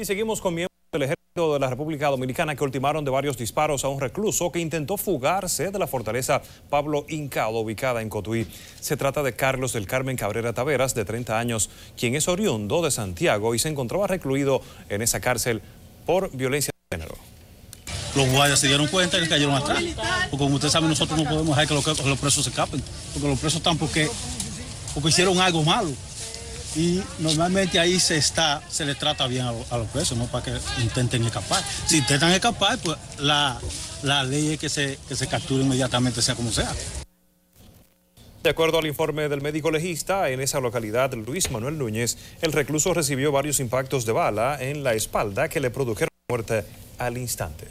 Y seguimos con miembros del ejército de la República Dominicana que ultimaron de varios disparos a un recluso que intentó fugarse de la fortaleza Pablo Incado ubicada en Cotuí. Se trata de Carlos del Carmen Cabrera Taveras, de 30 años, quien es oriundo de Santiago y se encontraba recluido en esa cárcel por violencia de género. Los guardias se dieron cuenta y cayeron atrás. Como usted sabe, nosotros no podemos dejar que los presos se escapen. Porque los presos están porque, porque hicieron algo malo y normalmente ahí se está, se le trata bien a, los presos, ¿no? Para que intenten escapar. Si intentan escapar, pues la, la ley es que se, que se capture inmediatamente, sea como sea. De acuerdo al informe del médico legista, en esa localidad, Luis Manuel Núñez, el recluso recibió varios impactos de bala en la espalda que le produjeron muerte al instante.